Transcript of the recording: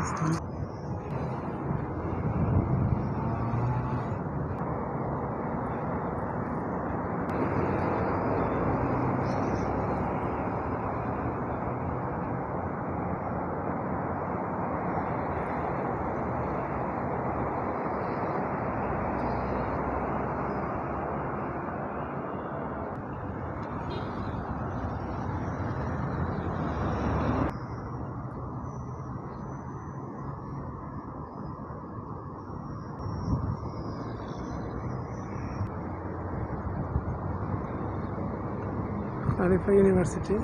Afganistán. Arifa university